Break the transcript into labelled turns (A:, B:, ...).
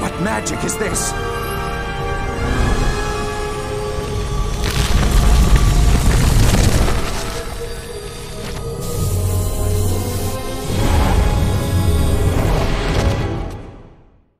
A: What magic is this?